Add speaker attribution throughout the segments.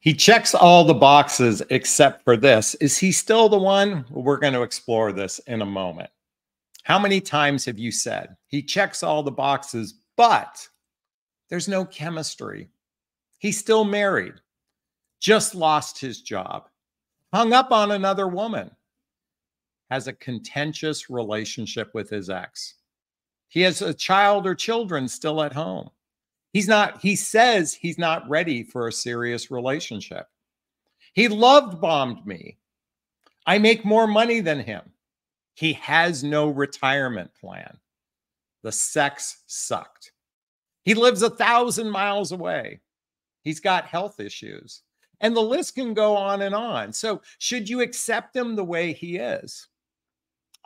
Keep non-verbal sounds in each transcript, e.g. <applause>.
Speaker 1: He checks all the boxes except for this. Is he still the one? We're going to explore this in a moment. How many times have you said, he checks all the boxes, but there's no chemistry? He's still married, just lost his job, hung up on another woman, has a contentious relationship with his ex. He has a child or children still at home. He's not, he says he's not ready for a serious relationship. He love bombed me. I make more money than him. He has no retirement plan. The sex sucked. He lives a thousand miles away. He's got health issues. And the list can go on and on. So, should you accept him the way he is?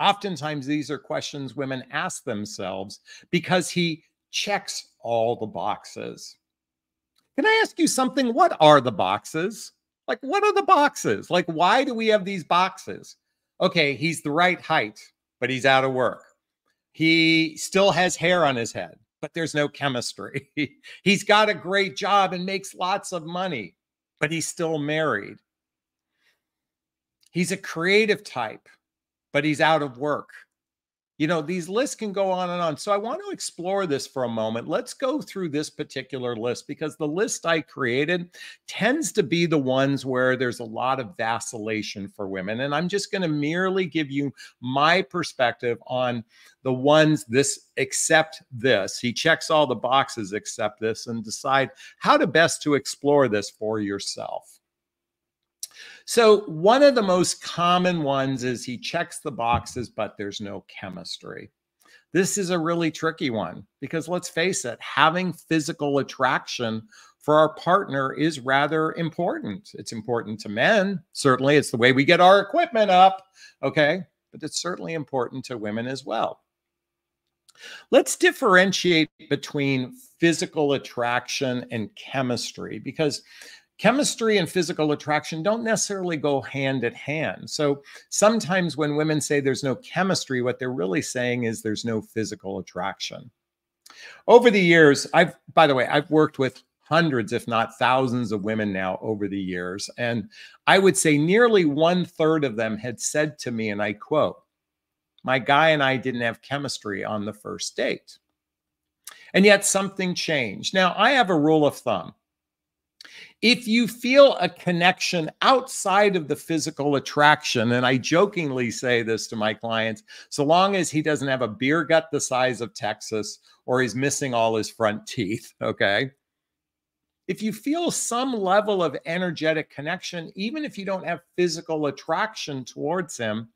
Speaker 1: Oftentimes, these are questions women ask themselves because he checks all the boxes. Can I ask you something? What are the boxes? Like, what are the boxes? Like, why do we have these boxes? Okay, he's the right height, but he's out of work. He still has hair on his head, but there's no chemistry. <laughs> he's got a great job and makes lots of money, but he's still married. He's a creative type, but he's out of work. You know, these lists can go on and on. So I want to explore this for a moment. Let's go through this particular list because the list I created tends to be the ones where there's a lot of vacillation for women. And I'm just going to merely give you my perspective on the ones this accept this. He checks all the boxes except this and decide how to best to explore this for yourself. So, one of the most common ones is he checks the boxes, but there's no chemistry. This is a really tricky one because let's face it, having physical attraction for our partner is rather important. It's important to men. Certainly, it's the way we get our equipment up. Okay. But it's certainly important to women as well. Let's differentiate between physical attraction and chemistry because chemistry and physical attraction don't necessarily go hand in hand. So sometimes when women say there's no chemistry, what they're really saying is there's no physical attraction. Over the years, I've, by the way, I've worked with hundreds, if not thousands of women now over the years. And I would say nearly one third of them had said to me, and I quote, my guy and I didn't have chemistry on the first date. And yet something changed. Now, I have a rule of thumb if you feel a connection outside of the physical attraction, and I jokingly say this to my clients, so long as he doesn't have a beer gut the size of Texas or he's missing all his front teeth, <laughs> okay? If you feel some level of energetic connection, even if you don't have physical attraction towards him,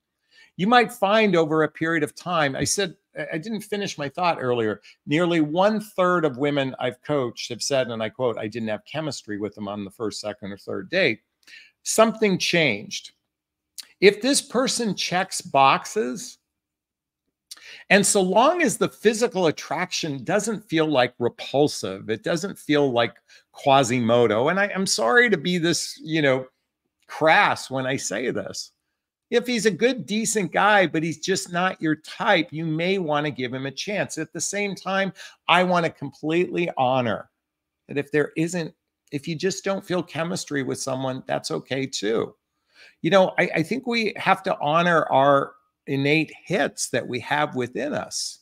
Speaker 1: you might find over a period of time, I said, I didn't finish my thought earlier. Nearly one third of women I've coached have said, and I quote, I didn't have chemistry with them on the first, second, or third date. Something changed. If this person checks boxes, and so long as the physical attraction doesn't feel like repulsive, it doesn't feel like Quasimodo. And I, am sorry to be this, you know, crass when I say this. If he's a good, decent guy, but he's just not your type, you may want to give him a chance. At the same time, I want to completely honor that if there isn't, if you just don't feel chemistry with someone, that's okay too. You know, I, I think we have to honor our innate hits that we have within us.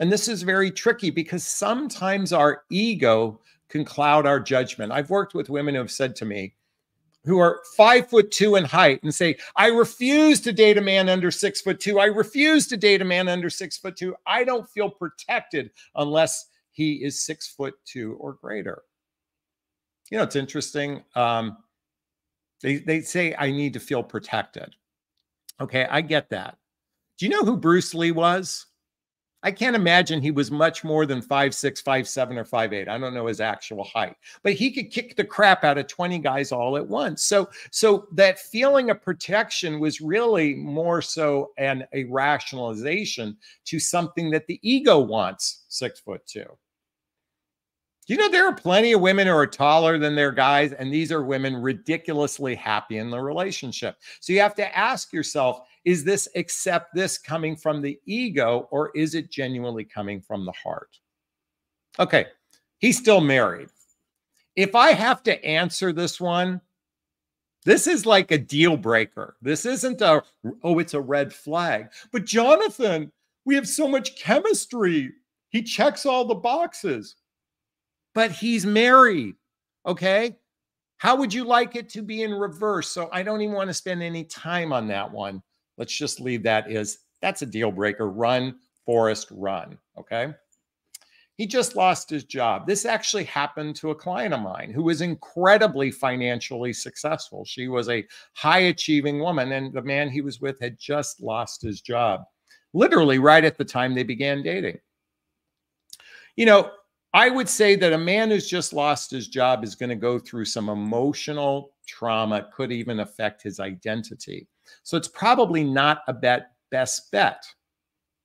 Speaker 1: And this is very tricky because sometimes our ego can cloud our judgment. I've worked with women who have said to me, who are five foot two in height and say, I refuse to date a man under six foot two. I refuse to date a man under six foot two. I don't feel protected unless he is six foot two or greater. You know, it's interesting. Um, they, they say, I need to feel protected. Okay, I get that. Do you know who Bruce Lee was? I can't imagine he was much more than five six, five seven, or five eight. I don't know his actual height, but he could kick the crap out of 20 guys all at once. So, so that feeling of protection was really more so an a rationalization to something that the ego wants six foot two. You know, there are plenty of women who are taller than their guys, and these are women ridiculously happy in the relationship. So you have to ask yourself, is this accept this coming from the ego or is it genuinely coming from the heart? Okay, he's still married. If I have to answer this one, this is like a deal breaker. This isn't a, oh, it's a red flag. But Jonathon, we have so much chemistry. He checks all the boxes, but he's married. Okay. How would you like it to be in reverse? So I don't even want to spend any time on that one. Let's just leave that as that's a deal breaker. Run, Forrest, run. Okay. He just lost his job. This actually happened to a client of mine who was incredibly financially successful. She was a high achieving woman, and the man he was with had just lost his job, literally right at the time they began dating. You know, I would say that a man who's just lost his job is going to go through some emotional trauma, could even affect his identity. So it's probably not a bet, best bet.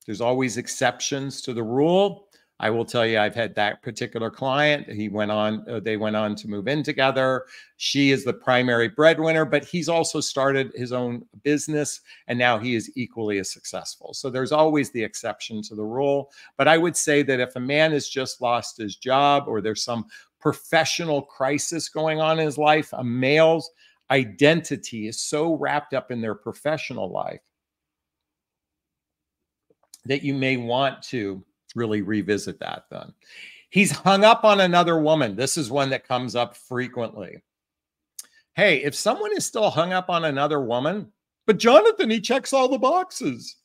Speaker 1: There's always exceptions to the rule. I will tell you, I've had that particular client. He went on, uh, they went on to move in together. She is the primary breadwinner, but he's also started his own business and now he is equally as successful. So there's always the exception to the rule. But I would say that if a man has just lost his job or there's some professional crisis going on in his life, a male's identity is so wrapped up in their professional life that you may want to really revisit that then. He's hung up on another woman. This is one that comes up frequently. Hey, if someone is still hung up on another woman, but Jonathon, he checks all the boxes.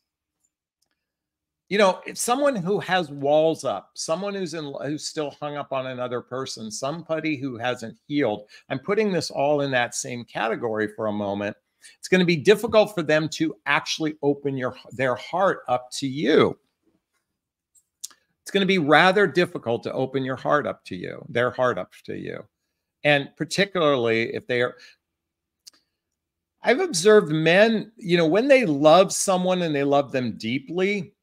Speaker 1: You know, if someone who has walls up, someone who's in who's still hung up on another person, somebody who hasn't healed. I'm putting this all in that same category for a moment. It's going to be difficult for them to actually open your their heart up to you it's going to be rather difficult to open your heart up to you, their heart up to you. And particularly if they are, I've observed men, you know, when they love someone and they love them deeply,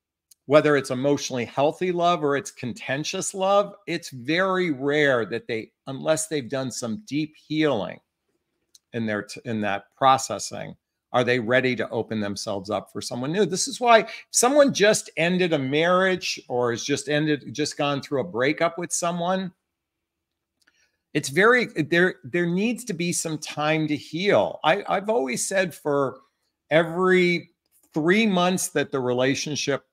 Speaker 1: whether it's emotionally healthy love or it's contentious love, it's very rare that they, unless they've done some deep healing in their in that processing, are they ready to open themselves up for someone new? This is why someone just ended a marriage or has just ended, just gone through a breakup with someone. It's very there. There needs to be some time to heal. I, I've always said for every three months that the relationship,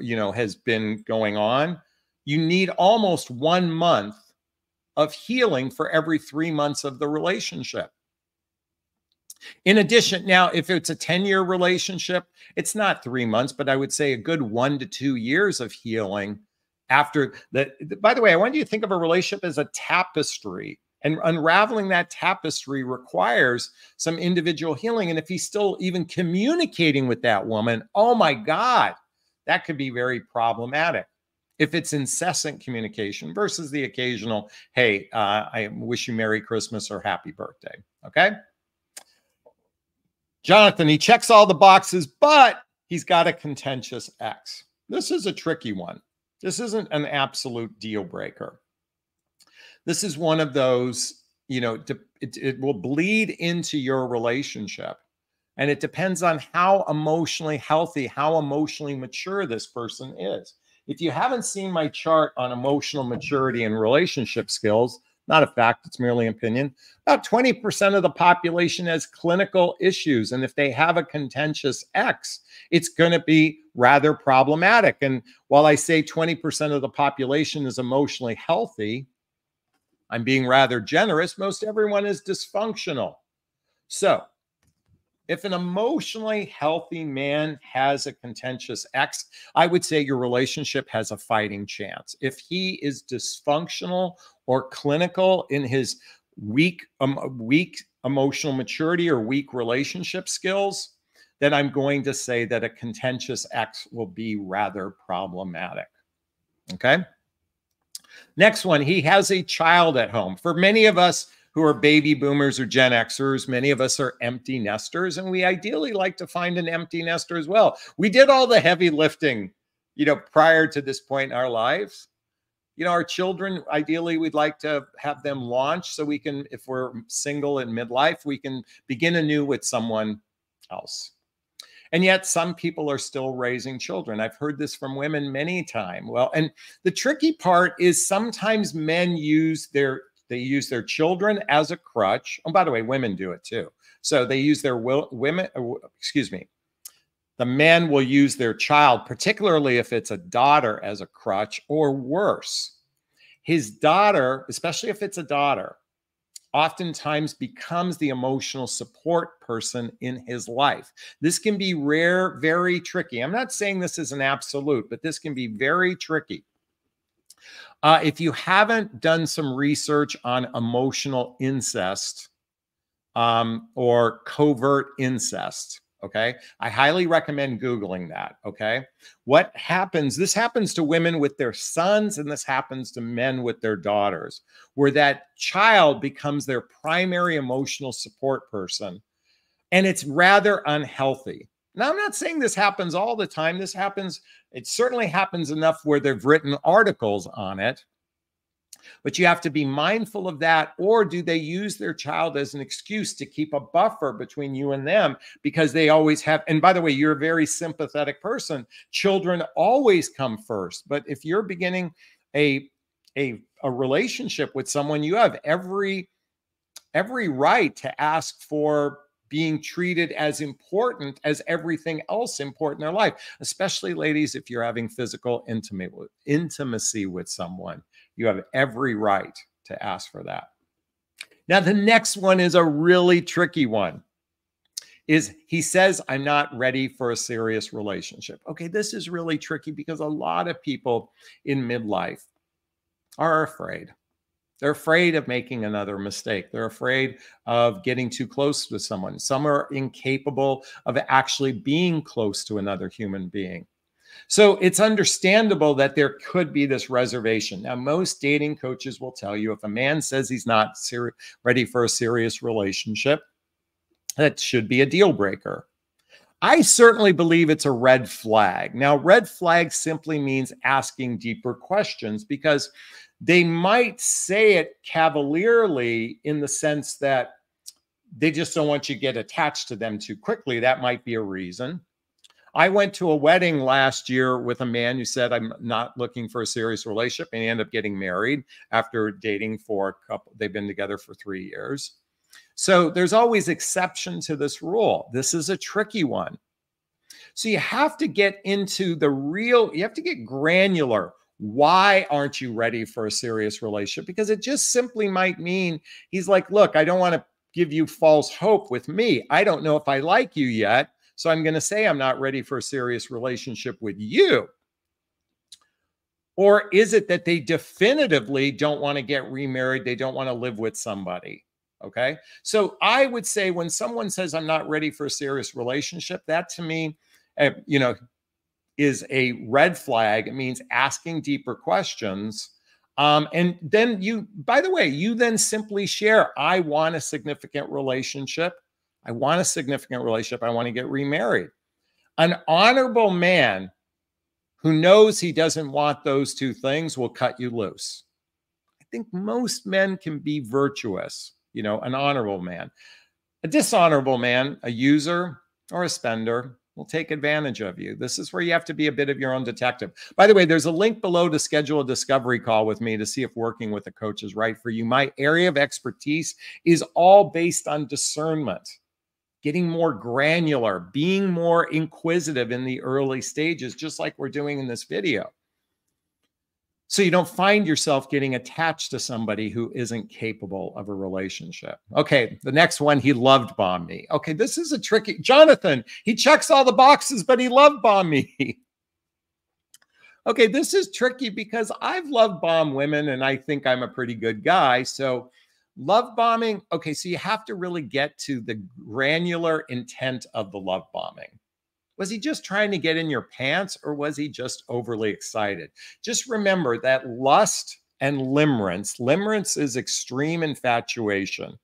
Speaker 1: you know, has been going on, you need almost one month of healing for every three months of the relationship. In addition, now, if it's a 10 year relationship, it's not three months, but I would say a good one to two years of healing after that. By the way, I want you to think of a relationship as a tapestry, and unraveling that tapestry requires some individual healing. And if he's still even communicating with that woman, oh my God, that could be very problematic if it's incessant communication versus the occasional, hey, uh, I wish you Merry Christmas or Happy Birthday. Okay. Jonathon, he checks all the boxes, but he's got a contentious ex. This is a tricky one. This isn't an absolute deal breaker. This is one of those, you know, it, it will bleed into your relationship. And it depends on how emotionally healthy, how emotionally mature this person is. If you haven't seen my chart on emotional maturity and relationship skills, not a fact, it's merely opinion. About 20% of the population has clinical issues. And if they have a contentious ex, it's going to be rather problematic. And while I say 20% of the population is emotionally healthy, I'm being rather generous. Most everyone is dysfunctional. So, if an emotionally healthy man has a contentious ex, I would say your relationship has a fighting chance. If he is dysfunctional or clinical in his weak, um, weak emotional maturity or weak relationship skills, then I'm going to say that a contentious ex will be rather problematic. Okay. Next one, he has a child at home. For many of us, who are baby boomers or Gen Xers. Many of us are empty nesters, and we ideally like to find an empty nester as well. We did all the heavy lifting, you know, prior to this point in our lives. You know, our children, ideally, we'd like to have them launch so we can, if we're single in midlife, we can begin anew with someone else. And yet, some people are still raising children. I've heard this from women many times. Well, and the tricky part is sometimes men use their They use their children as a crutch. Oh, by the way, women do it too. So they use their will, women, uh, excuse me, the men will use their child, particularly if it's a daughter, as a crutch, or worse. His daughter, especially if it's a daughter, oftentimes becomes the emotional support person in his life. This can be rare, very tricky. I'm not saying this is an absolute, but this can be very tricky. Uh, if you haven't done some research on emotional incest um, or covert incest, Okay. I highly recommend Googling that. Okay. What happens? This happens to women with their sons, and this happens to men with their daughters, where that child becomes their primary emotional support person. And it's rather unhealthy. Now, I'm not saying this happens all the time. This happens, it certainly happens enough where they've written articles on it. But you have to be mindful of that. Or do they use their child as an excuse to keep a buffer between you and them because they always have? And by the way, you're a very sympathetic person. Children always come first. But if you're beginning a a, a relationship with someone, you have every every right to ask for being treated as important as everything else important in their life, especially ladies, if you're having physical intimacy with someone. You have every right to ask for that. Now, the next one is a really tricky one. Is he says, I'm not ready for a serious relationship. Okay, this is really tricky because a lot of people in midlife are afraid. They're afraid of making another mistake. They're afraid of getting too close to someone. Some are incapable of actually being close to another human being. So it's understandable that there could be this reservation. Now, most dating coaches will tell you if a man says he's not ser- ready for a serious relationship, that should be a deal breaker. I certainly believe it's a red flag. Now, red flag simply means asking deeper questions because they might say it cavalierly in the sense that they just don't want you to get attached to them too quickly. That might be a reason. I went to a wedding last year with a man who said, I'm not looking for a serious relationship. And he ended up getting married after dating for a couple, they've been together for three years. So there's always exception to this rule. This is a tricky one. So you have to get into the real, you have to get granular. Why aren't you ready for a serious relationship? Because it just simply might mean he's like, look, I don't want to give you false hope with me. I don't know if I like you yet. So I'm going to say I'm not ready for a serious relationship with you. Or is it that they definitively don't want to get remarried? They don't want to live with somebody. Okay. So I would say when someone says, I'm not ready for a serious relationship, that to me, uh, you know, is a red flag. It means asking deeper questions. Um, and then you, by the way, you then simply share, I want a significant relationship. I want a significant relationship. I want to get remarried. An honorable man who knows he doesn't want those two things will cut you loose. I think most men can be virtuous, you know, an honorable man. A dishonorable man, a user or a spender, will take advantage of you. This is where you have to be a bit of your own detective. By the way, there's a link below to schedule a discovery call with me to see if working with a coach is right for you. My area of expertise is all based on discernment getting more granular, being more inquisitive in the early stages, just like we're doing in this video. So you don't find yourself getting attached to somebody who isn't capable of a relationship. Okay, the next one, he love bombed me. Okay, this is a tricky Jonathon. He checks all the boxes, but he love bombed me. <laughs> okay, this is tricky because I've love bombed women and I think I'm a pretty good guy. So Love bombing. Okay, so you have to really get to the granular intent of the love bombing. Was he just trying to get in your pants or was he just overly excited? Just remember that lust and limerence, limerence is extreme infatuation,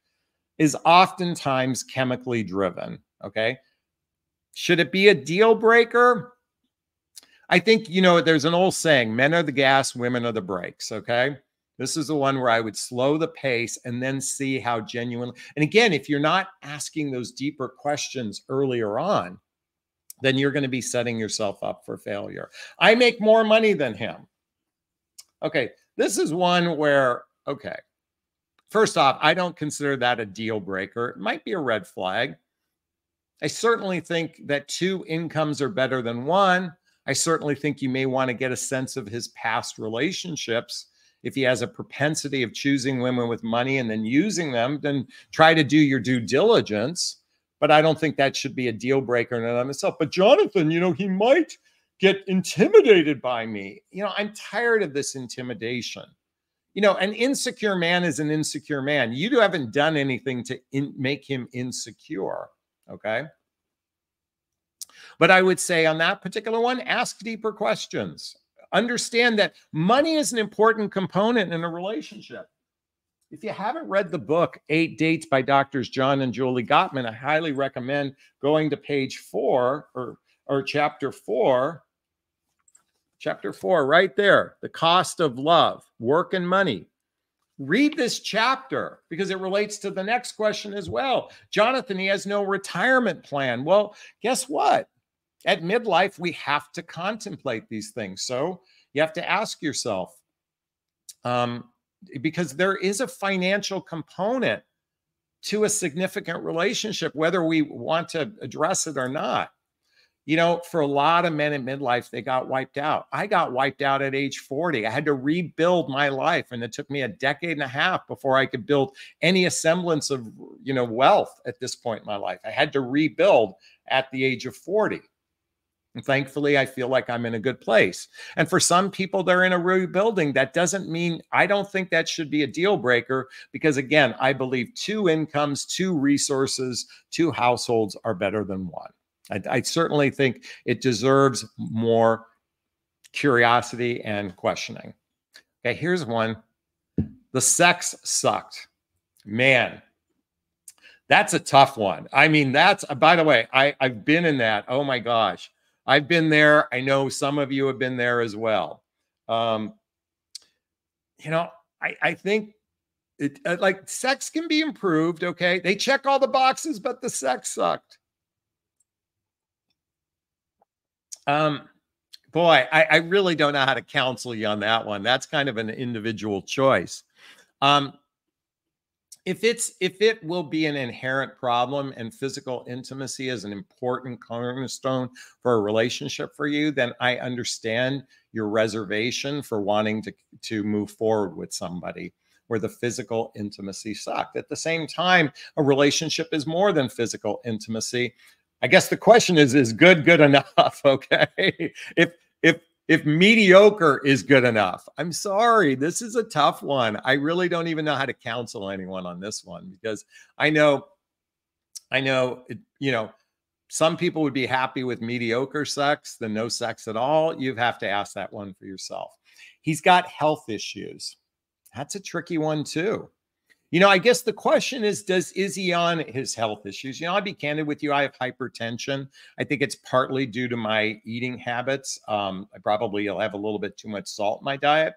Speaker 1: is oftentimes chemically driven. Okay. Should it be a deal breaker? I think, you know, there's an old saying men are the gas, women are the brakes. Okay. This is the one where I would slow the pace and then see how genuine. And again, if you're not asking those deeper questions earlier on, then you're going to be setting yourself up for failure. I make more money than him. Okay, this is one where, okay, first off, I don't consider that a deal breaker. It might be a red flag. I certainly think that two incomes are better than one. I certainly think you may want to get a sense of his past relationships. If he has a propensity of choosing women with money and then using them, then try to do your due diligence. But I don't think that should be a deal breaker in and of itself. But Jonathon, you know, he might get intimidated by me. You know, I'm tired of this intimidation. You know, an insecure man is an insecure man. You haven't done anything to in, make him insecure. Okay. But I would say on that particular one, ask deeper questions. Understand that money is an important component in a relationship. If you haven't read the book, Eight Dates by Doctors John and Julie Gottman, I highly recommend going to page four or, or chapter four. Chapter four, right there. The cost of love, work and money read this chapter because it relates to the next question as well. Jonathon, he has no retirement plan. Well, guess what? At midlife, we have to contemplate these things. So you have to ask yourself, um, because there is a financial component to a significant relationship, whether we want to address it or not you know, for a lot of men in midlife, they got wiped out. I got wiped out at age 40. I had to rebuild my life, and it took me a decade and a half before I could build any semblance of, you know, wealth at this point in my life. I had to rebuild at the age of 40. And thankfully, I feel like I'm in a good place. And for some people, they're in a rebuilding. That doesn't mean I don't think that should be a deal breaker because, again, I believe two incomes, two resources, two households are better than one. I, I certainly think it deserves more curiosity and questioning. Okay, here's one. The sex sucked. Man, that's a tough one. I mean, that's by the way, I, I've been in that. Oh my gosh. I've been there. I know some of you have been there as well. Um, you know, I, I think it uh, like sex can be improved. Okay. They check all the boxes, but the sex sucked. Um, boy, I, I, really don't know how to counsel you on that one. That's kind of an individual choice. Um, if it's if it will be an inherent problem and physical intimacy is an important cornerstone for a relationship for you, then I understand your reservation for wanting to to move forward with somebody where the physical intimacy sucked. At the same time, a relationship is more than physical intimacy. I guess the question is is good good <laughs> enough, okay? if if mediocre is good enough. I'm sorry, this is a tough one. I really don't even know how to counsel anyone on this one because I know I know you know some people would be happy with mediocre sex than no sex at all. You have to ask that one for yourself. He's got health issues. That's a tricky one too. You know, I guess the question is, does is he on his health issues? You know, I'll be candid with you. I have hypertension. I think it's partly due to my eating habits. Um, I probably will have a little bit too much salt in my diet.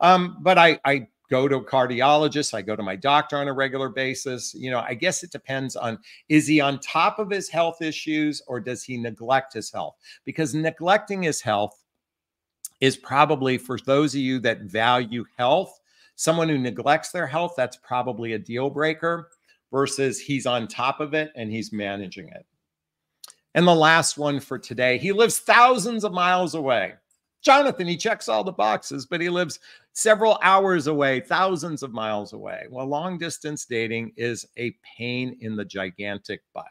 Speaker 1: Um, but I, I go to a cardiologist. I go to my doctor on a regular basis. You know, I guess it depends on is he on top of his health issues or does he neglect his health? Because neglecting his health is probably for those of you that value health Someone who neglects their health, that's probably a deal breaker versus he's on top of it and he's managing it. And the last one for today, he lives thousands of miles away. Jonathon, he checks all the boxes, but he lives several hours away, thousands of miles away. Well, long distance dating is a pain in the gigantic butt.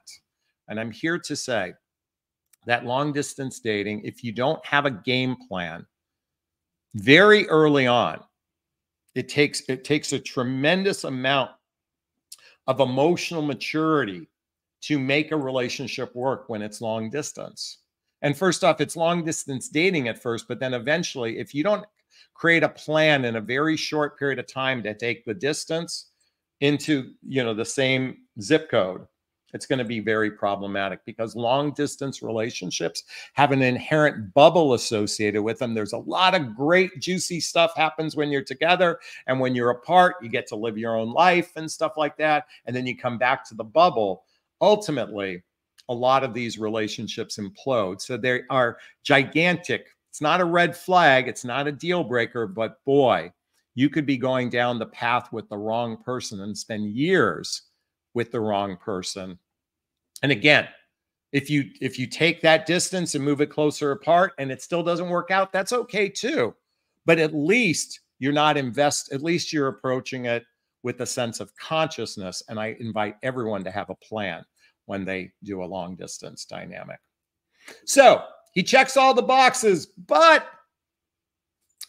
Speaker 1: And I'm here to say that long distance dating, if you don't have a game plan very early on, it takes it takes a tremendous amount of emotional maturity to make a relationship work when it's long distance. And first off, it's long distance dating at first, but then eventually, if you don't create a plan in a very short period of time to take the distance into you know the same zip code it's going to be very problematic because long distance relationships have an inherent bubble associated with them. There's a lot of great, juicy stuff happens when you're together. And when you're apart, you get to live your own life and stuff like that. And then you come back to the bubble. Ultimately, a lot of these relationships implode. So they are gigantic. It's not a red flag, it's not a deal breaker, but boy, you could be going down the path with the wrong person and spend years with the wrong person. And again, if you if you take that distance and move it closer apart and it still doesn't work out, that's okay too. But at least you're not invest at least you're approaching it with a sense of consciousness and I invite everyone to have a plan when they do a long distance dynamic. So, he checks all the boxes, but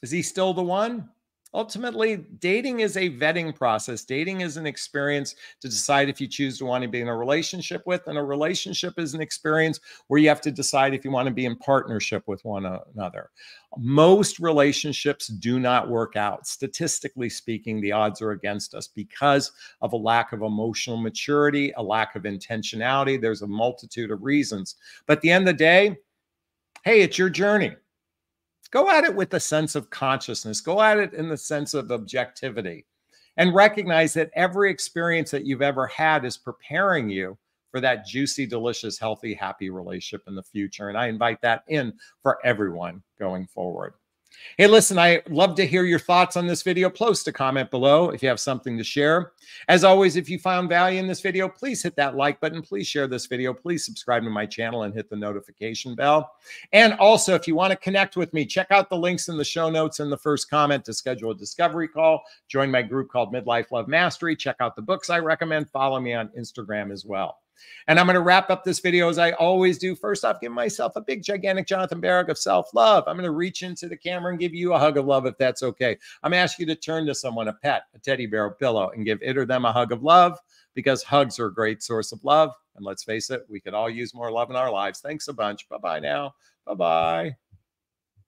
Speaker 1: is he still the one? Ultimately dating is a vetting process. Dating is an experience to decide if you choose to want to be in a relationship with and a relationship is an experience where you have to decide if you want to be in partnership with one another. Most relationships do not work out statistically speaking the odds are against us because of a lack of emotional maturity a lack of intentionality there's a multitude of reasons. But at the end of the day hey it's your journey Go at it with a sense of consciousness, go at it in the sense of objectivity, and recognize that every experience that you've ever had is preparing you for that juicy, delicious, healthy, happy relationship in the future. And I invite that in for everyone going forward. Hey, listen, I love to hear your thoughts on this video. Post a comment below if you have something to share. As always, if you found value in this video, please hit that like button. Please share this video. Please subscribe to my channel and hit the notification bell. And also, if you want to connect with me, check out the links in the show notes in the first comment to schedule a discovery call. Join my group called Midlife Love Mastery. Check out the books I recommend. Follow me on Instagram as well. And I'm going to wrap up this video as I always do. First off, give myself a big, gigantic Jonathon Barrick of self love. I'm going to reach into the camera and give you a hug of love if that's okay. I'm asking you to turn to someone, a pet, a teddy bear, a pillow, and give it or them a hug of love because hugs are a great source of love. And let's face it, we could all use more love in our lives. Thanks a bunch. Bye bye now. Bye bye.